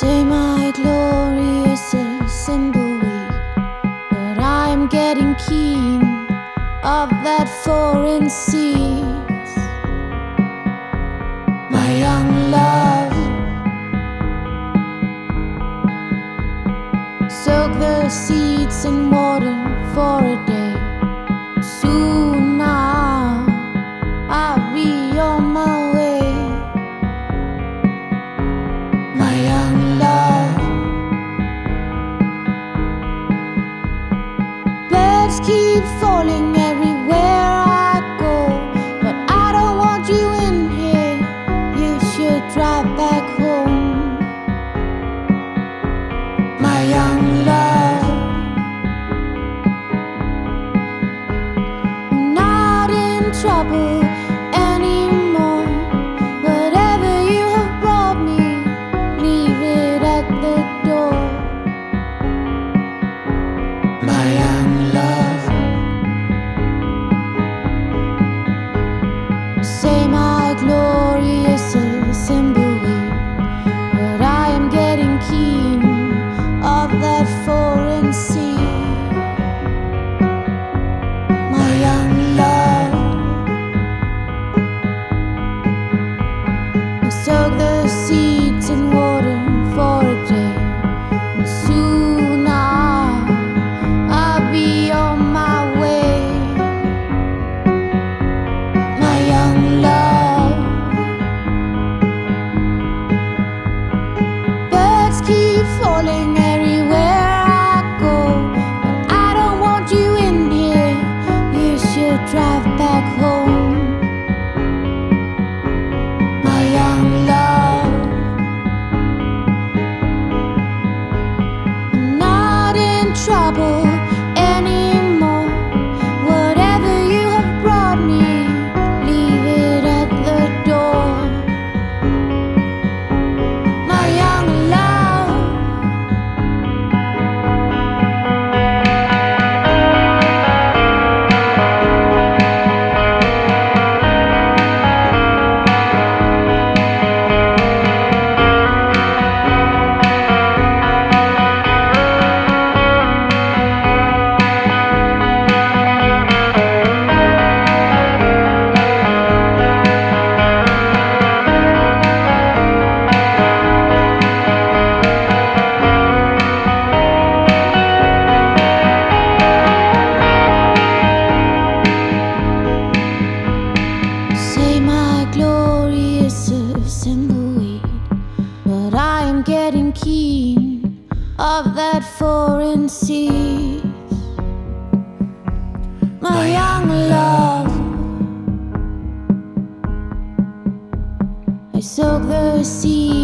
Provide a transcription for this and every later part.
Say my glory is a simple way, but I'm getting keen of that foreign sea. My young love, soak the seeds in water for a day. Petals keep falling everywhere I go. But I don't want you in here. You should drive back home. My young love. I'm not in trouble. trouble. of that foreign sea. My, My young love, I soak the sea.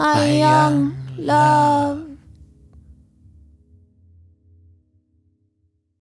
my young love.